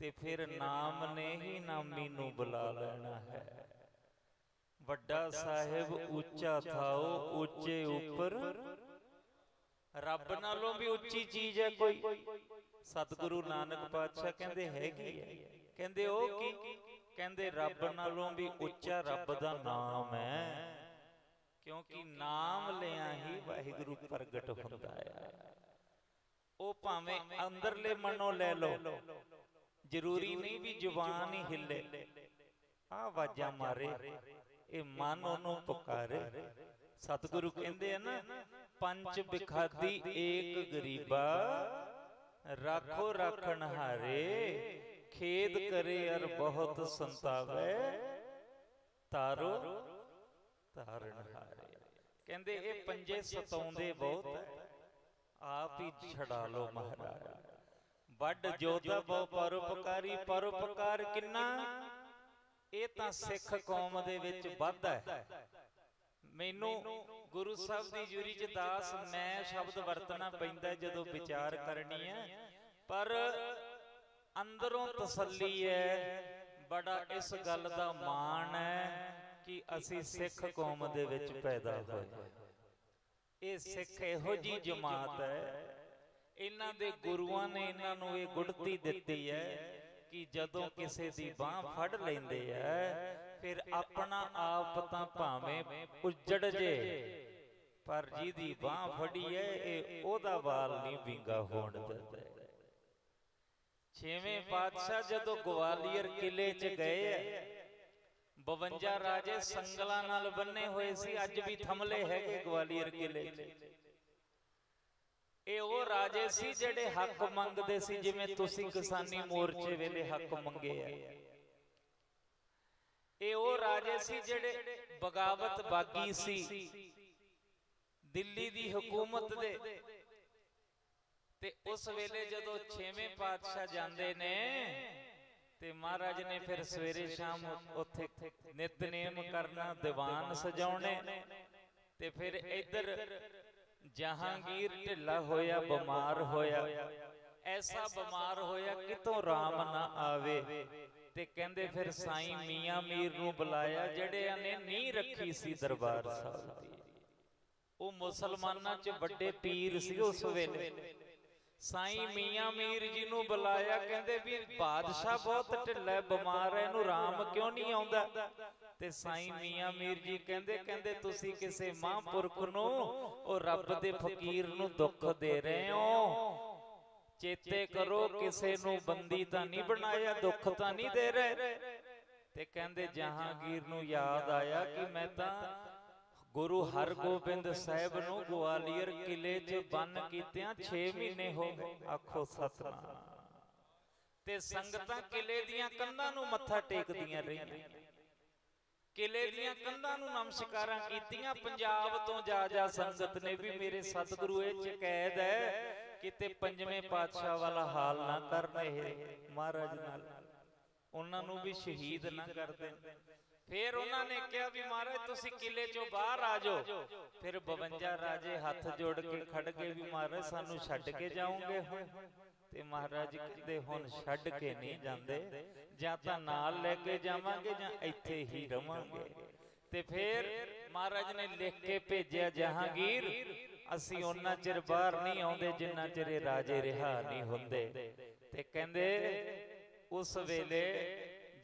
ਤੇ ਫਿਰ ਨਾਮ ਨੇ ਹੀ ਨਾਮੀ ਨੂੰ ਬੁਲਾ ਲੈਣਾ ਹੈ। ਵੱਡਾ ਸਾਹਿਬ ਉੱਚਾ ਥਾਓ ਉੱਚੇ ਉੱਪਰ। ਰੱਬ ਨਾਲੋਂ ਵੀ ਉੱਚੀ ਚੀਜ਼ ਹੈ ਕੋਈ। ਸਤਿਗੁਰੂ ਨਾਨਕ ਪਾਤਸ਼ਾਹ ਕਹਿੰਦੇ ਹੈਗੀ ਹੈ ਕਹਿੰਦੇ ਉਹ ਕੀ? ਕਹਿੰਦੇ ਰੱਬ ਨਾਲੋਂ ਵੀ ਉੱਚਾ ਰੱਬ ਦਾ ਨਾਮ ਹੈ। ਕਿਉਂਕਿ ਨਾਮ ਲਿਆ ਹੀ ਵਾਹਿਗੁਰੂ ਪ੍ਰਗਟ ਹੁੰਦਾ ਹੈ। ਉਹ ਭਾਵੇਂ ਅੰਦਰਲੇ ਮਨੋਂ ਲੈ ਲਓ। ਜ਼ਰੂਰੀ ਨਹੀਂ ਵੀ ਜ਼ੁਬਾਨ ਹੀ ਹਿੱਲੇ। ਆ ਆਵਾਜ਼ਾਂ ਮਾਰੇ। ਇਹ ਮਨ ਉਹਨੂੰ ਪੁਕਾਰੇ। ਸਤਿਗੁਰੂ ਕਹਿੰਦੇ ਆ ਨਾ ਪੰਜ ਬਿਖਾਦੀ ਏਕ ਗਰੀਬਾ। ਰਾਖੋ ਰਾਖਣ ਹਾਰੇ। ਖੇਦ ਕਰੇ ਅਰ ਬਹੁਤ ਸੰਤਾਵੇ। ਤਾਰੋ ਤਾਰਨ ਹਾਰੇ। ਕਹਿੰਦੇ ਇਹ ਪੰਜੇ ਸਤਾਉਂਦੇ ਬਹੁਤ ਆਪ ਹੀ ਛਡਾ ਲੋ ਮਹਾਰਾਜ। ਵੱਡ ਜੋਧਾ ਬਹੁ ਪਰਉਪਕਾਰੀ ਪਰਉਪਕਾਰ ਕਿੰਨਾ? ਇਹ ਤਾਂ ਸਿੱਖ ਕੌਮ ਦੇ ਵਿੱਚ ਵੱਧ ਹੈ। ਮੈਨੂੰ ਗੁਰੂ ਸਾਹਿਬ ਦੀ ਜੁਰੀ ਚ ਦਾਸ ਮੈਂ ਸ਼ਬਦ ਵਰਤਣਾ ਪੈਂਦਾ ਜਦੋਂ ਵਿਚਾਰ ਕਰਨੀ ਹੈ। ਪਰ ਅੰਦਰੋਂ ਤਸੱਲੀ ਹੈ। ਬੜਾ ਇਸ ਗੱਲ ਦਾ ਮਾਣ ਹੈ ਕਿ ਅਸੀਂ ਸਿੱਖ ਕੌਮ ਦੇ ਵਿੱਚ ਪੈਦਾ ਹੋਏ। ਇਹ ਸਿੱਖ ਇਹੋ ਜੀ ਜਮਾਤ ਹੈ। ਇਹਨਾਂ ਦੇ ਗੁਰੂਆਂ ਨੇ ਇਹਨਾਂ ਨੂੰ ਇਹ ਗੁੜਤੀ ਦਿੱਤੀ ਹੈ ਕਿ ਜਦੋਂ ਕਿਸੇ ਦੀ ਬਾਹ ਫੜ ਲੈਂਦੇ ਐ ਫਿਰ ਆਪਣਾ ਆਪ ਤਾਂ ਭਾਵੇਂ ਉੱਜੜ ਜੇ, ਪਰ ਜਿਹਦੀ ਬਾਹ ਫੜੀ ਐ ਇਹ ਉਹਦਾ ਵਾਲ ਨਹੀਂ ਵਿੰਗਾ ਹੋਣ ਦਿੰਦਾ। ਛੇਵੇਂ ਪਾਤਸ਼ਾਹ ਜਦੋਂ ਗਵਾਲੀਅਰ ਕਿਲੇ 'ਚ ਗਏ ਐ 52 ਰਾਜੇ ਸੰਗਲਾਂ ਨਾਲ ਬੰਨੇ ਹੋਏ ਸੀ, ਅੱਜ ਵੀ ਥਮਲੇ ਹੈਗੇ ਗਵਾਲੀਅਰ ਕਿਲੇ 'ਚ। ਇਹ ਉਹ ਰਾਜੇ ਸੀ ਜਿਹੜੇ ਹੱਕ ਮੰਗਦੇ ਸੀ ਜਿਵੇਂ ਤੁਸੀਂ ਕਿਸਾਨੀ ਮੋਰਚੇ ਵੇਲੇ ਹੱਕ ਮੰਗੇ ਆ। ਇਹ ਉਹ ਰਾਜੇ ਸੀ ਜਿਹੜੇ ਬਗਾਵਤ ਬਾਗੀ ਸੀ। ਦਿੱਲੀ ਦੀ ਹਕੂਮਤ ਦੇ। ਤੇ ਉਸ ਵੇਲੇ ਜਦੋਂ 6ਵੇਂ ਪਾਤਸ਼ਾਹ ਜਾਂਦੇ ਨੇ ਤੇ ਮਹਾਰਾਜ ਨੇ ਫਿਰ ਸਵੇਰੇ ਸ਼ਾਮ ਉੱਥੇ ਨਿਤਨੇਮ ਕਰਨਾ ਦੀਵਾਨ ਸਜਾਉਣੇ। ਤੇ ਫਿਰ ਇੱਧਰ ਜਹਾਂਗੀਰ ਢਿੱਲਾ ਹੋਇਆ ਬਿਮਾਰ ਹੋਇਆ। ਐਸਾ ਬਿਮਾਰ ਹੋਇਆ ਕਿਤੋਂ ਰਾਮ ਨਾ ਆਵੇ। ਤੇ ਕਹਿੰਦੇ ਫਿਰ ਸਾਈਂ ਮੀਆਂ ਮੀਰ ਨੂੰ ਬੁਲਾਇਆ ਜਿਹੜਿਆਂ ਨੇ ਨੀ ਰੱਖੀ ਸੀ ਦਰਬਾਰ ਸਾਹਿਬ ਦੀ। ਉਹ ਮੁਸਲਮਾਨਾਂ 'ਚ ਵੱਡੇ ਪੀਰ ਸੀ ਉਸ ਵੇਲੇ। ਸਾਈਂ ਮੀਆਂ ਮੀਰ ਜੀ ਨੂੰ ਬੁਲਾਇਆ ਕਹਿੰਦੇ ਵੀ ਬਾਦਸ਼ਾਹ ਬਹੁਤ ਢਿੱਲਾ ਬਿਮਾਰ ਹੈ ਇਹਨੂੰ ਰਾਮ ਕਿਉਂ ਨਹੀਂ ਆਉਂਦਾ? ਤੇ ਸਾਈਂ ਮੀਆਂ ਮੀਰ ਜੀ ਕਹਿੰਦੇ ਕਹਿੰਦੇ ਤੁਸੀਂ ਕਿਸੇ ਮਹਾਂਪੁਰਖ ਨੂੰ ਉਹ ਰੱਬ ਦੇ ਫਕੀਰ ਨੂੰ ਦੁੱਖ ਦੇ ਰਹੇ ਹੋ। ਚੇਤੇ ਕਰੋ ਕਿਸੇ ਨੂੰ ਬੰਦੀ ਤਾਂ ਨਹੀਂ ਬਣਾਇਆ ਦੁੱਖ ਤਾਂ ਨਹੀਂ ਦੇ ਰਹੇ। ਤੇ ਕਹਿੰਦੇ ਜਹਾਂਗੀਰ ਨੂੰ ਯਾਦ ਆਇਆ ਕਿ ਮੈਂ ਤਾਂ ਗੁਰੂ ਹਰਗੋਬਿੰਦ ਸਾਹਿਬ ਨੂੰ ਗਵਾਲੀਅਰ ਕਿਲੇ 'ਚ ਬੰਨ ਕੀਤਿਆਂ 6 ਮਹੀਨੇ ਹੋ ਗਏ। ਆਖੋ ਸਤਨਾਮ। ਤੇ ਸੰਗਤਾਂ ਕਿਲੇ ਦੀਆਂ ਕੰਧਾਂ ਨੂੰ ਮੱਥਾ ਟੇਕਦੀਆਂ ਰਹੀਆਂ ਕਿਲੇ ਦੀਆਂ ਕੰਧਾਂ ਨੂੰ ਨਮਸਕਾਰਾਂ ਕੀਤੀਆਂ, ਪੰਜਾਬ ਤੋਂ ਜਾ ਜਾ ਸੰਗਤ ਨੇ ਵੀ ਮੇਰੇ ਸਤਿਗੁਰੂ, ਇਹ ਚ ਹੈ ਕਿਤੇ ਪੰਜਵੇਂ ਪਾਤਸ਼ਾਹ ਵਾਲਾ ਹਾਲ ਨਾ ਕਰ ਰਹੇ ਮਹਾਰਾਜ ਨਾਲ। ਉਹਨਾਂ ਨੂੰ ਵੀ ਸ਼ਹੀਦ ਨਾ ਕਰ ਦੇਣ। ਫਿਰ ਉਹਨਾਂ ਨੇ ਕਿਹਾ ਵੀ ਮਹਾਰਾਜ, ਤੁਸੀਂ ਕਿਲੇ ਚੋਂ ਬਾਹਰ ਆ ਜਾਓ। ਫਿਰ 52 ਰਾਜੇ ਹੱਥ ਜੋੜ ਕੇ ਖੜ ਗਏ ਵੀ ਮਹਾਰਾਜ, ਸਾਨੂੰ ਛੱਡ ਕੇ ਜਾਓਗੇ ਤੇ ਮਹਾਰਾਜ ਕਹਿੰਦੇ ਹੁਣ ਛੱਡ ਕੇ ਨਹੀਂ ਜਾਂਦੇ ਜਾਂ ਤਾਂ ਨਾਲ ਲੈ ਕੇ ਜਾਵਾਂਗੇ ਜਾਂ ਇੱਥੇ ਹੀ ਰਵਾਂਗੇ। ਤੇ ਫਿਰ ਮਹਾਰਾਜ ਨੇ ਲਿਖ ਕੇ ਭੇਜਿਆ ਜਹਾਂਗੀਰ ਅਸੀਂ ਉਹਨਾਂ ਚਿਰ ਬਾਹਰ ਨਹੀਂ ਆਉਂਦੇ ਜਿੰਨਾ ਚਿਰ ਇਹ ਰਾਜੇ ਰਿਹਾ ਨਹੀਂ ਹੁੰਦੇ। ਤੇ ਕਹਿੰਦੇ ਉਸ ਵੇਲੇ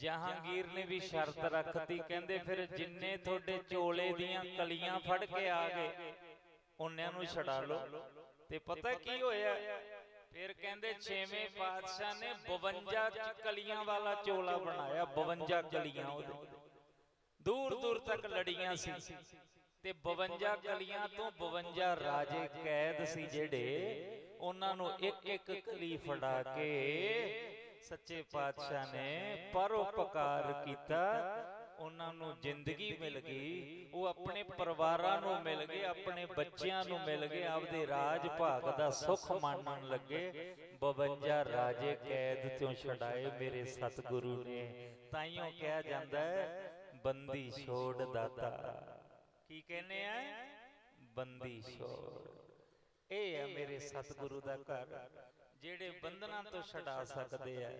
ਜਹਾਂਗੀਰ ਨੇ ਵੀ ਸ਼ਰਤ ਰੱਖਤੀ ਕਹਿੰਦੇ ਫਿਰ ਜਿੰਨੇ ਤੁਹਾਡੇ ਚੋਲੇ ਦੀਆਂ ਕਲੀਆਂ ਫੜ ਕੇ ਆ ਗਏ ਉਹਨਿਆਂ ਨੂੰ ਛਡਾ ਲਓ। ਤੇ ਪਤਾ ਕੀ ਹੋਇਆ? ਫਿਰ ਕਹਿੰਦੇ 6ਵੇਂ ਪਾਤਸ਼ਾਹ ਨੇ 52 ਕਲੀਆਂ ਵਾਲਾ ਚੋਲਾ ਬਣਾਇਆ 52 ਕਲੀਆਂ ਉਹਦੇ। ਦੂਰ ਦੂਰ ਤੱਕ ਲੜੀਆਂ ਸੀ। ਤੇ 52 ਕਲੀਆਂ ਤੋਂ 52 ਰਾਜੇ ਕੈਦ ਸੀ ਜਿਹੜੇ, ਉਹਨਾਂ ਨੂੰ ਇੱਕ ਇੱਕ ਕਲੀ ਫੜਾ ਕੇ ਸੱਚੇ ਪਾਤਸ਼ਾਹ ਨੇ ਪਰਉਪਕਾਰ ਕੀਤਾ। ਉਹਨਾਂ ਨੂੰ ਜ਼ਿੰਦਗੀ ਮਿਲ ਗਈ ਉਹ ਆਪਣੇ ਪਰਿਵਾਰਾਂ ਨੂੰ ਮਿਲ ਗਏ ਆਪਣੇ ਬੱਚਿਆਂ ਨੂੰ ਮਿਲ ਗਏ ਆਪਦੇ ਰਾਜ ਭਾਗ ਦਾ ਸੁੱਖ ਮਾਣਨ ਲੱਗੇ 52 ਰਾਜੇ ਕੈਦ ਤੋਂ ਛਡਾਏ ਮੇਰੇ ਸਤਿਗੁਰੂ ਨੇ। ਤਾਈਓ ਕਿਹਾ ਜਾਂਦਾ ਹੈ ਬੰਦੀ ਛੋੜ ਦਾਤਾ। ਕੀ ਕਹਿੰਦੇ ਆ? ਬੰਦੀ ਛੋੜ। ਇਹ ਹੈ ਮੇਰੇ ਸਤਿਗੁਰੂ ਦਾ ਘਰ ਜਿਹੜੇ ਬੰਧਨਾਂ ਤੋਂ ਛਡਾ ਸਕਦੇ ਆ।